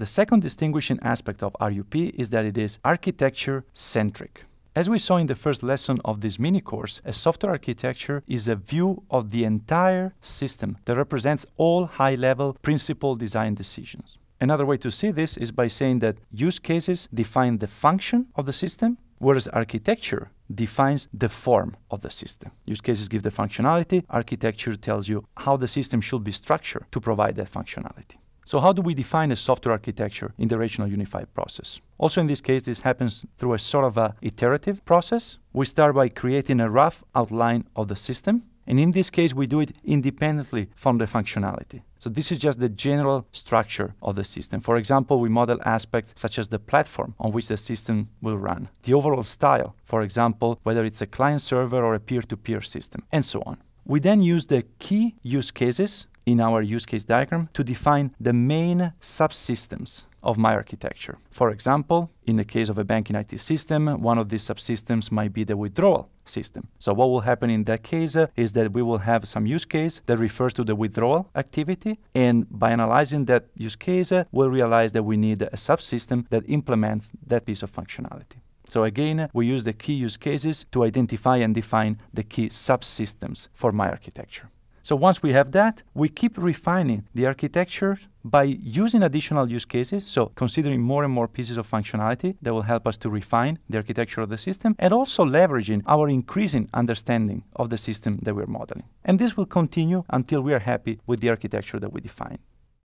The second distinguishing aspect of RUP is that it is architecture centric. As we saw in the first lesson of this mini course, a software architecture is a view of the entire system that represents all high level principal design decisions. Another way to see this is by saying that use cases define the function of the system, whereas architecture defines the form of the system. Use cases give the functionality, architecture tells you how the system should be structured to provide that functionality. So, how do we define a software architecture in the Rational Unified process? Also, in this case, this happens through a sort of a iterative process. We start by creating a rough outline of the system, and in this case, we do it independently from the functionality. So this is just the general structure of the system. For example, we model aspects such as the platform on which the system will run, the overall style, for example, whether it's a client server or a peer-to-peer system, and so on. We then use the key use cases in our use case diagram to define the main subsystems of my architecture. For example, in the case of a banking IT system, one of these subsystems might be the withdrawal system. So what will happen in that case uh, is that we will have some use case that refers to the withdrawal activity, and by analyzing that use case, uh, we'll realize that we need a subsystem that implements that piece of functionality. So again, we use the key use cases to identify and define the key subsystems for my architecture. So once we have that, we keep refining the architecture by using additional use cases, so considering more and more pieces of functionality that will help us to refine the architecture of the system, and also leveraging our increasing understanding of the system that we're modeling. And this will continue until we are happy with the architecture that we define.